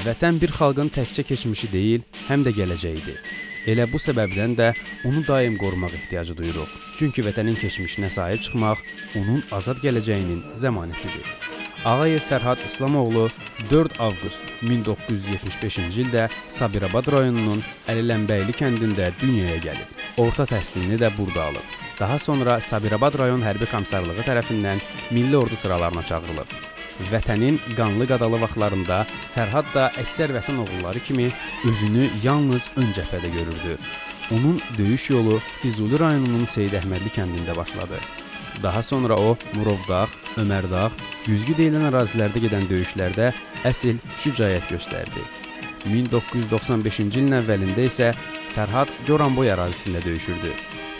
Vətən bir xalqın təkcə keçmişi deyil, həm də gələcəyidir. Elə bu səbəbdən də onu daim qorumaq ehtiyacı duyuruq. Çünki vətənin keçmişinə sahib çıxmaq onun azad gələcəyinin zəmanətidir. Ağayev Fərhad İslamoğlu 4 avqust 1975-ci ildə Sabirabad rayonunun Əlilənbəyli kəndində dünyaya gəlib. Orta təhsilini də burada alıb. Daha sonra Sabirabad rayon hərbi komissarlığı tərəfindən Milli Ordu sıralarına çağırılıb. Vətənin qanlı qadalı vaxtlarında Fərhad da əksər vətən oğulları kimi özünü yalnız ön cəbhədə görürdü. Onun döyüş yolu Füzuli rayonunun Seyid Əhmədli kəndində başladı. Daha sonra o Murovdağ, Ömərdağ, güzgü deyilən ərazilərdə gedən döyüşlərdə əsl şücaət göstərdi. 1995-ci ilin əvvəlində isə Fərhad Goranboy ərazisində döyüşürdü.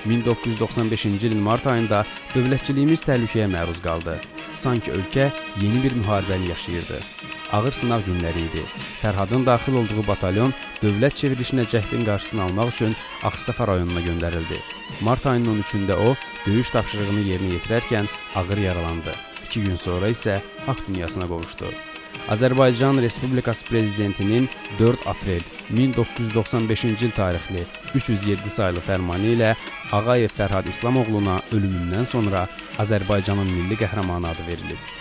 1995-ci ilin mart ayında dövlətçiliyimiz təhlükəyə məruz qaldı. Sanki ölkə yeni bir müharibəni yaşayırdı. Ağır sınaq günləri idi. Fərhadın daxil olduğu batalyon dövlət çevrilişinə cəhdin qarşısını almaq üçün Ağstafa rayonuna göndərildi. Mart ayının 13-də o döyüş tapşırığını yerinə yetirərkən ağır yaralandı. 2 gün sonra isə haqq dünyasına qovuşdu. Azərbaycan Respublikası prezidentinin 4 aprel 1995-ci il tarixli 307 saylı fərmanı ilə Ağayev Fərhad İslamoğluna ölümündən sonra Azərbaycanın milli qəhrəmanı adı verilib.